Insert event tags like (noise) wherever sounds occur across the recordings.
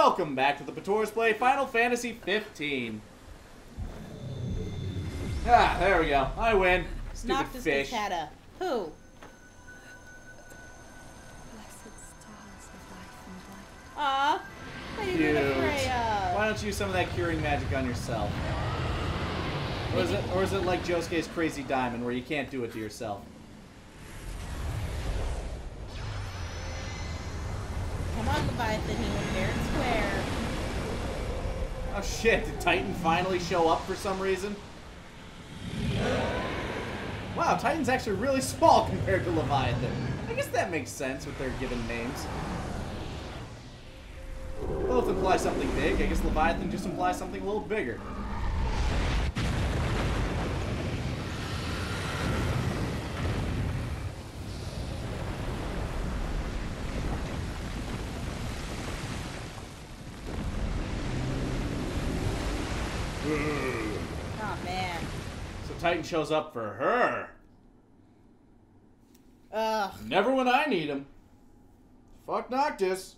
welcome back to the Pators Play Final Fantasy 15. Ah, there we go. I win. Stupid Noctis fish. Cicada. Who? Blessed stars of life and light. Aw. I didn't Cute. know Freya. Why don't you use some of that curing magic on yourself? Or is it, or is it like Josuke's Crazy Diamond, where you can't do it to yourself? Come on, Leviathan, he went fair and square. Oh shit, did Titan finally show up for some reason? Wow, Titan's actually really small (laughs) compared to Leviathan. I guess that makes sense with their given names. Both imply something big. I guess Leviathan just implies something a little bigger. Oh man. So Titan shows up for her. Ugh. Never when I need him. Fuck Noctis.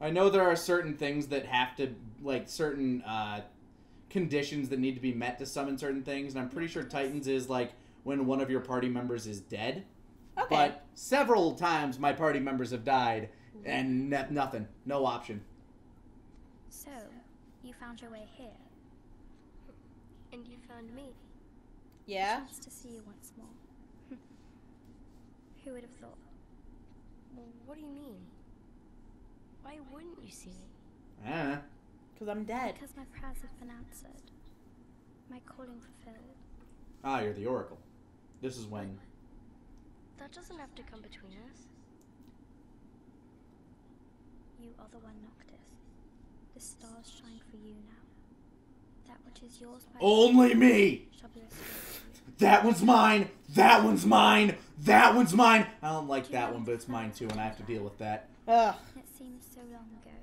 I know there are certain things that have to, like, certain uh, conditions that need to be met to summon certain things, and I'm pretty sure Titans is, like, when one of your party members is dead. Okay. But several times my party members have died, and ne- nothing. No option. So, you found your way here. And you found me. Yeah. Nice to see you once more. Who would have thought? Well, what do you mean? Why wouldn't you see me? Ah. Because I'm dead. Because my prayers have been answered. My calling fulfilled. Ah, you're the Oracle. This is when. That doesn't have to come between us. You are the one, Noctis. The stars shine for you now. That which is yours by Only me! shall be restored to you. That one's mine! That one's mine! That one's mine! I don't like that one, but it's mine too, and I have to deal with that. Ugh. It seems so long ago.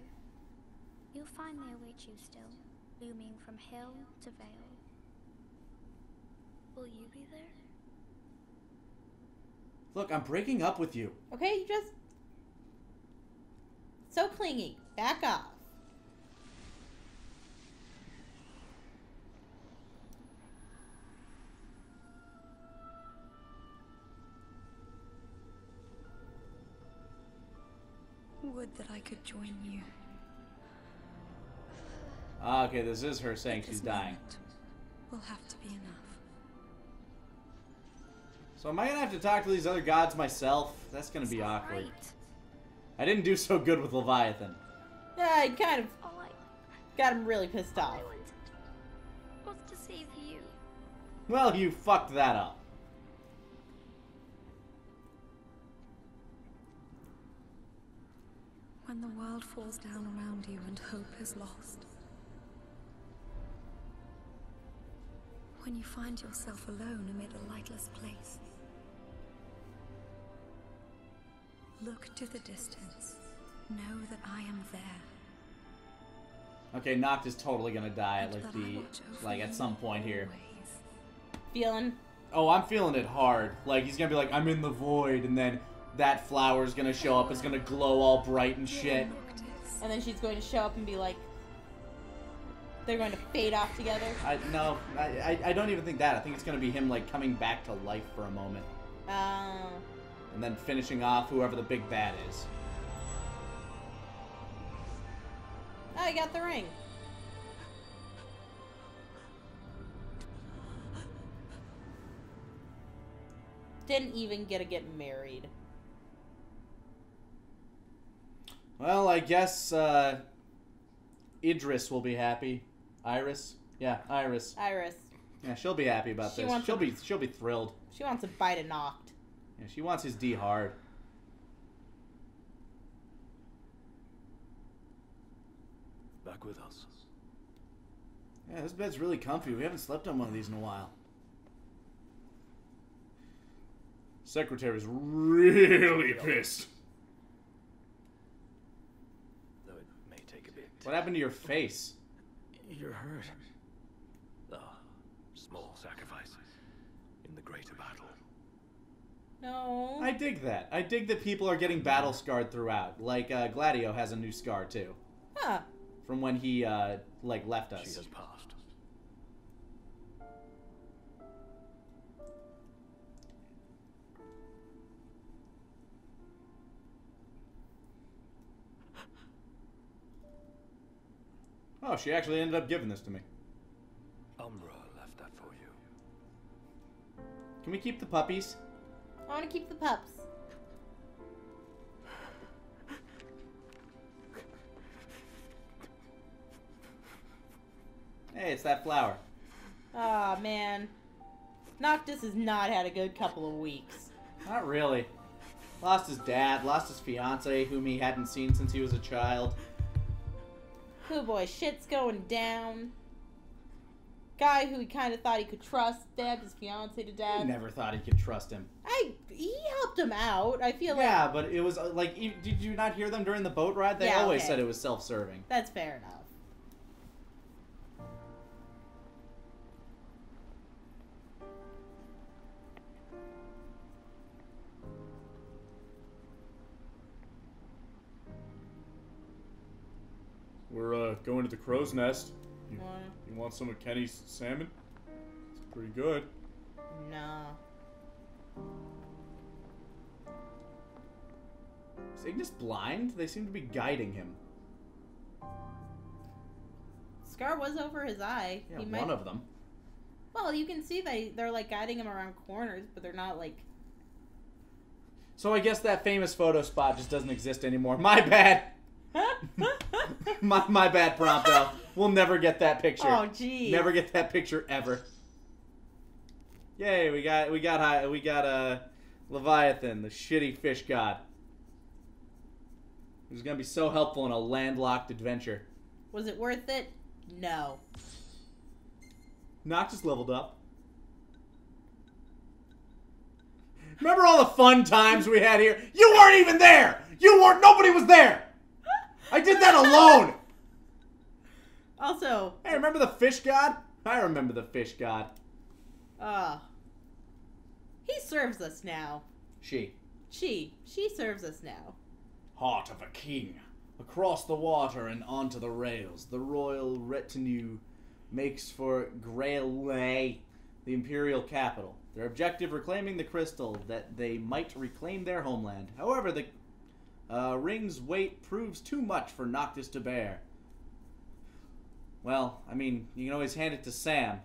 You'll find me await you still, looming from hill to vale. Will you be there? Look, I'm breaking up with you. Okay, you just. So clingy. Back off. Could join you. Ah, okay, this is her saying she's dying. Will have to be enough. So am I gonna have to talk to these other gods myself? That's gonna be awkward. Right. I didn't do so good with Leviathan. Yeah, I kind of got him really pissed off. Was to save you. Well, you fucked that up. When the world falls down around you and hope is lost. When you find yourself alone amid a lightless place. Look to the distance. Know that I am there. Okay, Noct is totally gonna die at like the like at some point here. Feeling. Oh, I'm feeling it hard. Like he's gonna be like, I'm in the void, and then that flower's gonna show up. It's gonna glow all bright and shit. And then she's going to show up and be like. They're going to fade off together. I no, I, I I don't even think that. I think it's gonna be him like coming back to life for a moment, Uh, and then finishing off whoever the big bad is. I got the ring. Didn't even get to get married. Well, I guess uh, Idris will be happy. Iris, yeah, Iris. Iris. Yeah, she'll be happy about She this. wants She'll to- be she'll be thrilled. She wants a bite of Noct. Yeah, she wants his D hard. Back with us. Yeah, this bed's really comfy. We haven't slept on one of these in a while. Secretary's really pissed. Though it may take a bit. What happened to your face? You're hurt. Ah, small sacrifice in the greater battle. No. I dig that. I dig that people are getting battle scarred throughout. Like uh, Gladio has a new scar too, Huh. from when he uh, like left us. She us. has passed. Oh, she actually ended up giving this to me. Umbra left that for you. Can we keep the puppies? I want to keep the pups. Hey, it's that flower. Aw, man. Noctis has not had a good couple of weeks. Not really. Lost his dad, lost his fiance, whom he hadn't seen since he was a child. Oh boy, shit's going down. Guy who he kind of thought he could trust stabbed his fiance to I death. never thought he could trust him. I he helped him out. I feel like Yeah, but it was uh, like, did you not hear them during the boat ride? They Yeah, always okay. said it was self-serving. that's fair enough. We're uh, going to the crow's nest. You, Wanna- you want some of Kenny's salmon? It's pretty good. No. Is Ignis blind? They seem to be guiding him. Scar was over his eye. Yeah, he one might. of them. Well, you can see they they're like guiding him around corners, but they're not like. So I guess that famous photo spot just doesn't exist anymore. My bad. (laughs) (laughs) my, my bad, Prompto. We'll never get that picture. Oh, geez. Never get that picture ever. Yay, we got we got high, we got uh Leviathan, the shitty fish god. Who's gonna be so helpful in a landlocked adventure. Was it worth it? No. Noctis leveled up. Remember all the fun times we had here? You weren't even there! You weren't nobody was there! I did that alone! (laughs) Also, Hey, remember the fish god? I remember the fish god. uh, he serves us now. She. She, she serves us now. Heart of a king. Across the water and onto the rails, the royal retinue makes for Gralea, the imperial capital. Their objective reclaiming the crystal that they might reclaim their homeland. However, the uh, ring's weight proves too much for Noctis to bear. Well, I mean, you can always hand it to Sam.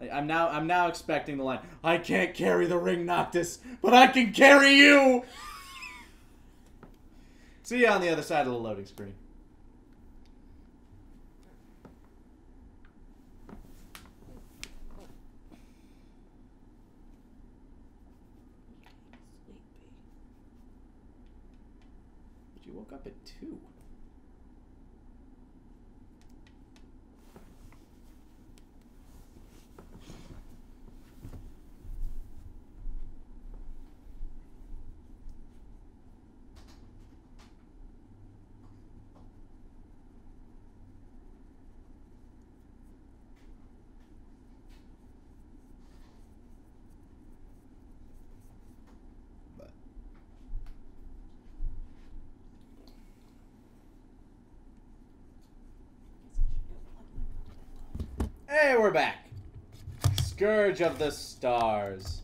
I, I'm now I'm now expecting the line. I can't carry the ring, Noctis, but I can carry you. (laughs) See you on the other side of the loading screen. woke up at 2. Hey, we're back. Scourge of the Stars.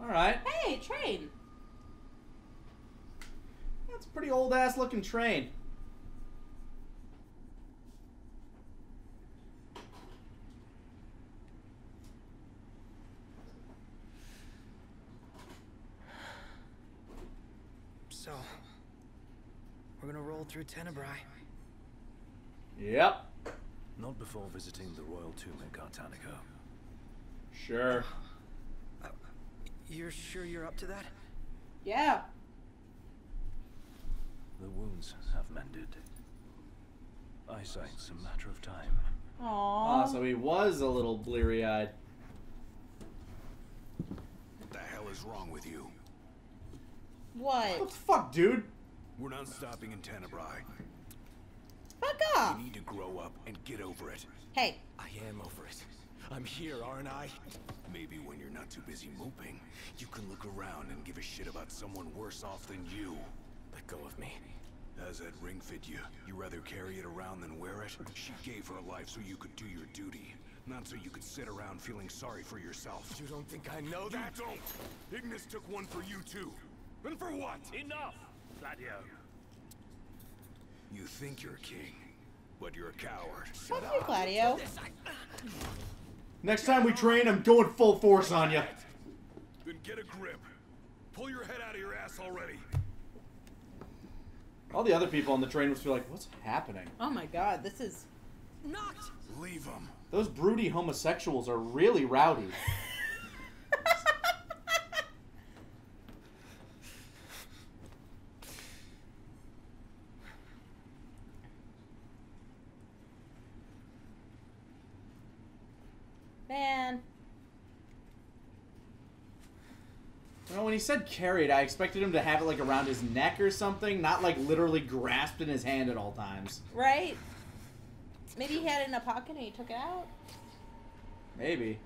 All right. Hey, train. That's a pretty old ass looking train. So, we're gonna roll through Tenebrae. Yep. Not before visiting the royal tomb in Cartanica. Sure. You're sure you're up to that? Yeah. The wounds have mended. Eyesight's a matter of time. Aww. Ah, so he was a little bleary eyed. What the hell is wrong with you? What what? the fuck, dude? We're not stopping in Tenebrae. Fuck off. You need to grow up and get over it. Hey, I am over it. I'm here, aren't I? Maybe when you're not too busy moping, you can look around and give a shit about someone worse off than you. Let go of me. How's that ring fit you? You rather carry it around than wear it? She gave her life so you could do your duty, not so you could sit around feeling sorry for yourself. You don't think I know that? You don't! Ignis took one for you too. And for what? Enough, Gladio. You think you're a king, but you're a coward. fuck you, Gladio. Next time we train, I'm going full force on you. Then get a grip. Pull your head out of your ass already. All the other people on the train must be like, what's happening? Oh my god, this is. Not! Leave them. Those broody homosexuals are really rowdy. (laughs) he said carried, I expected him to have it like around his neck or something, not like literally grasped in his hand at all times. Right? Maybe he had it in a pocket and he took it out. Maybe.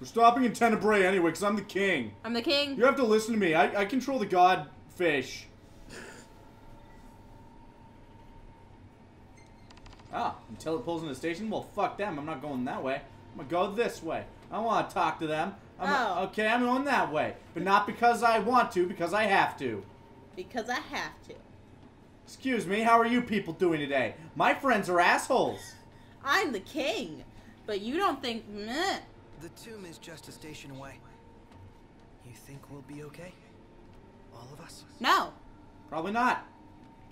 We're stopping in Tenebrae anyway, because I'm the king. I'm the king. You have to listen to me. I, I control the god fish. Ah, until it pulls in the station? Well, fuck them. I'm not going that way. I'm gonna go this way. I want to talk to them. I'm Oh. okay, I'm going that way. But not because I want to, because I have to. Because I have to. Excuse me, how are you people doing today? My friends are assholes. (laughs) I'm the king. But you don't think meh. The tomb is just a station away. You think we'll be okay? All of us? No. Probably not.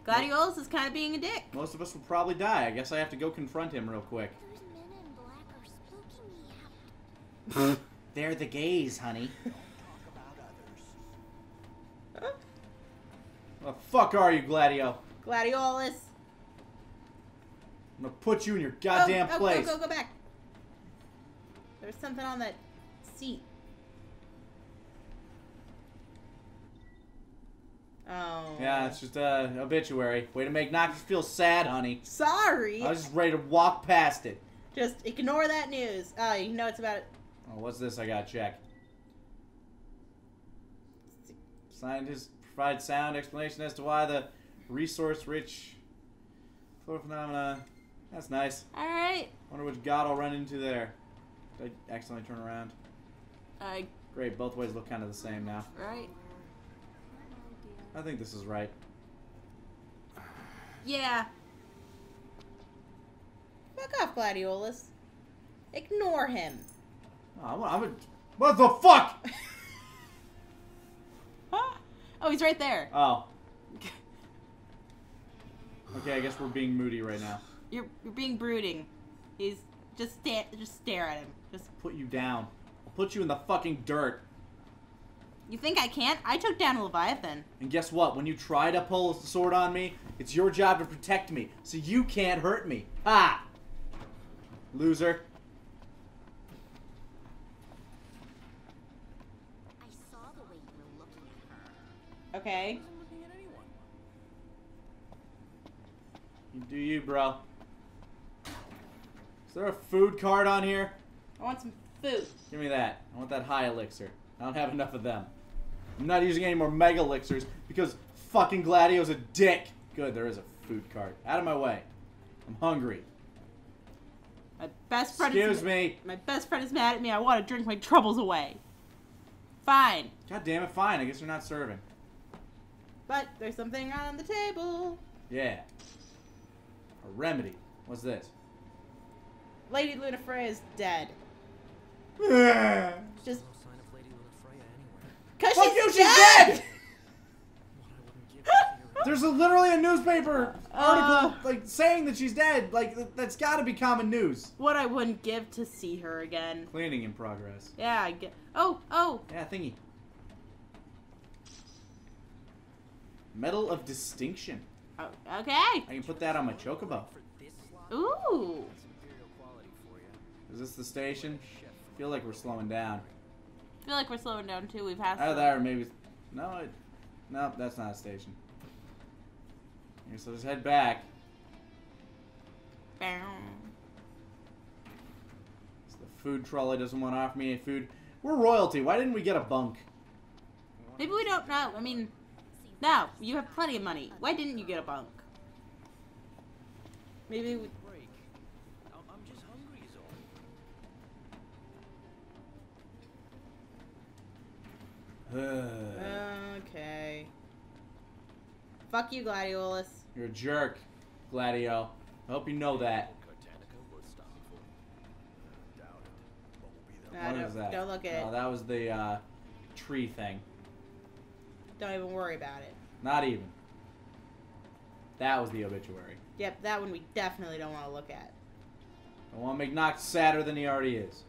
Gladiolus is kind of being a dick. Most of us will probably die. I guess I have to go confront him real quick. Those men in black are spooking me out. (laughs) They're the gays, honey. What the fuck are you, Gladio? Gladiolus. I'm gonna put you in your goddamn oh, oh, place. Go, go, go back. There's something on that seat. Oh. Yeah, it's just a obituary. Way to make Noctis feel sad, honey. Sorry. I was just ready to walk past it. Just ignore that news. Oh, you know it's about Oh, what's this I gotta check? Scientists provide sound explanation as to why the resource-rich floor phenomena. That's nice. All right. Wonder which god I'll run into there. Did I accidentally turn around? I Great, both ways look kind of the same now. right. I think this is right. Yeah. Fuck off, Gladiolus. Ignore him. Oh, I'm, I'm a, what the fuck? (laughs) oh, he's right there. Oh. Okay, I guess we're being moody right now. You're you're being brooding. He's just sta- just stare at him. Just Put you down. I'll put you in the fucking dirt. You think I can't? I took down a Leviathan. And guess what? When you try to pull a sword on me, it's your job to protect me, so you can't hurt me. Ha! Loser. I saw the way you were looking at her. Okay. I'm looking at anyone. You do you, bro. Is there a food card on here? I want some food. Give me that. I want that high elixir. I don't have enough of them. I'm not using any more mega elixirs because fucking Gladio's a dick. Good, there is a food cart. Out of my way. I'm hungry. My best friend Excuse is me. My best friend is mad at me. I want to drink my troubles away. Fine. God damn it, fine. I guess you're not serving. But there's something on the table. Yeah. A remedy. What's this? Lady Lunafreya is dead. (laughs) Just anywhere. cause she's you, she's dead. dead! What I wouldn't give to see her There's a, literally a newspaper article Uh. like saying that she's dead. Like that's got to be common news. What I wouldn't give to see her again. Cleaning in progress. Yeah, I get. Oh, oh. Yeah, thingy. Medal of Distinction. Oh, okay. I can put that on my chocobo. Ooh. Is this the station? I feel like we're slowing down. I feel like we're slowing down too. We've passed. Either oh, some- that or maybe. No, it, no, that's not a station. Okay, so just head back. Bow. So the food trolley doesn't want to offer me any food. We're royalty. Why didn't we get a bunk? Maybe we don't know. I mean, no, you have plenty of money. Why didn't you get a bunk? Maybe we, Break. I'm, I'm just hungry is all. Okay. Fuck you, Gladiolus. You're a jerk, Gladio. I hope you know that. Cartanica worth stopping for? Doubt it. What will be the Nah, What don't, is that? don't look at Oh, it. that was the uh, tree thing. Don't even worry about it. Not even. That was the obituary. Yep, that one we definitely don't want to look at. I want to make Noct sadder than he already is.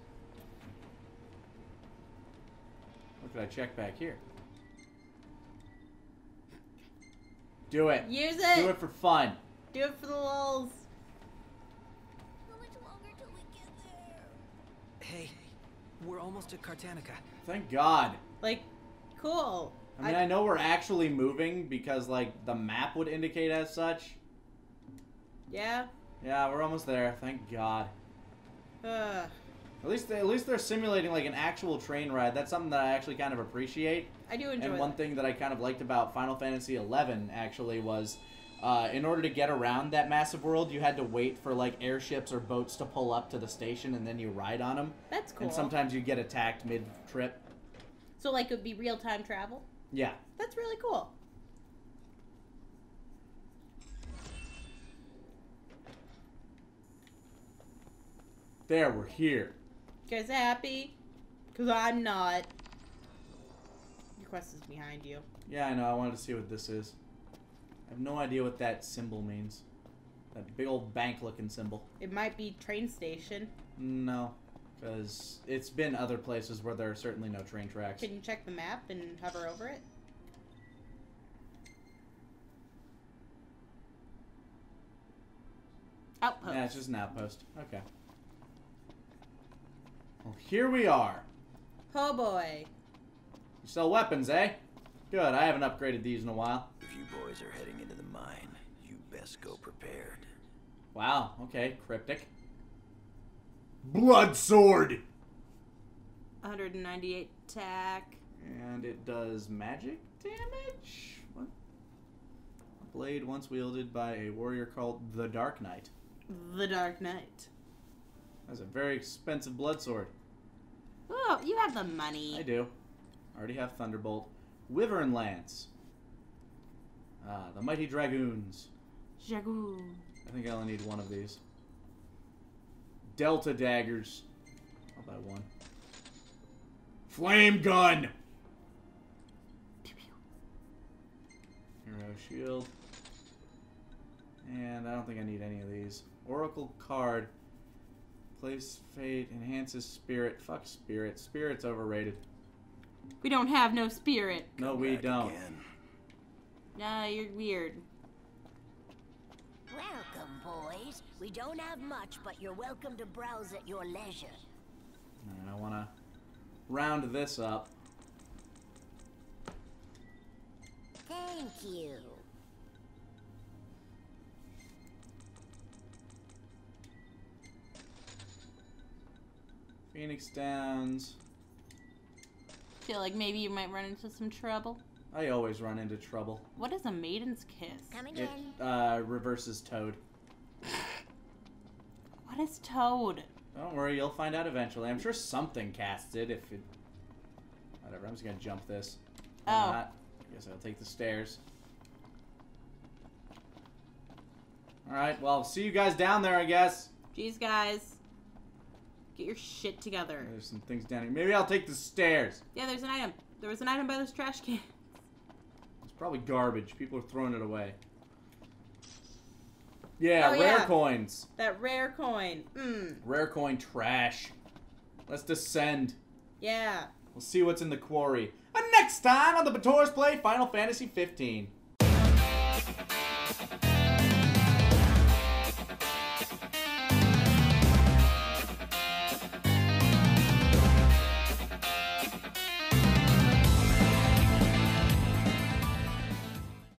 What could I check back here? Do it. Use it. Do it for fun. Do it for the lulz. How much longer till we get there? Hey, we're almost at Cartanica. Thank God. Like, cool. I mean, I, know we're actually moving because, like, the map would indicate as such. yeah. Yeah, we're almost there. Thank God. Ugh. At least, at least they're simulating like an actual train ride. That's something that I actually kind of appreciate. I do enjoy And one that. thing that I kind of liked about Final Fantasy XI actually was, uh, in order to get around that massive world, you had to wait for like airships or boats to pull up to the station, and then you ride on them. That's cool. And sometimes you get attacked mid trip. so, like, it would be real time travel. Yeah. That's really cool. There, we're here. You guys happy? Because I'm not. Your quest is behind you. Yeah, I know. I wanted to see what this is. I have no idea what that symbol means. That big old bank-looking symbol. It might be train station. No, because it's been other places where there are certainly no train tracks. Can you check the map and hover over it? Outpost. Yeah, it's just an outpost. Okay. Well, here we are. Oh boy. You sell weapons, eh? Good. I haven't upgraded these in a while. If you boys are heading into the mine, you best go prepared. Wow. Okay. Cryptic. Blood sword. 198 attack. And it does magic damage. What? A blade once wielded by a warrior called the Dark Knight. The Dark Knight. That's a very expensive blood sword. Oh, you have the money. I do. I Already have Thunderbolt. Wyvern Lance. Ah, the Mighty Dragoons. Jagoo. I think I only need one of these. Delta Daggers. I'll buy one. Flame Gun! Hero Shield. And I don't think I need any of these. Oracle Card. Place Fate. Enhances Spirit. Fuck Spirit. Spirit's overrated. We don't have no spirit. No, Come we don't. Again. Nah, you're weird. Welcome, boys. We don't have much, but you're welcome to browse at your leisure. Alright, I want to round this up. Thank you. Phoenix Downs. Feel like maybe you might run into some trouble. I always run into trouble. What is a maiden's kiss? Coming It in. uh, reverses Toad. What is toad? Don't worry, you'll find out eventually. I'm sure something casts it if it. Whatever, I'm just gonna jump this. Or Oh. Not. I guess I'll take the stairs. Alright, well, see you guys down there, I guess. Jeez, guys. Get your shit together. There's some things down here. Maybe I'll take the stairs. Yeah, there's an item. There was an item by this trash can. It's probably garbage. People are throwing it away. Yeah, Oh, rare yeah. coins. That rare coin. Mmm. Rare coin trash. Let's descend. Yeah. We'll see what's in the quarry. And next time on the Pators Play Final Fantasy 15.